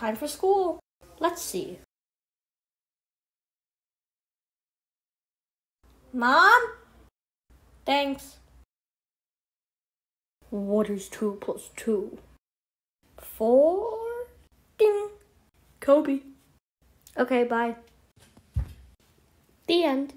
time for school. Let's see. Mom? Thanks. What is 2 plus 2? 4? Ding. Kobe. Okay, bye. The end.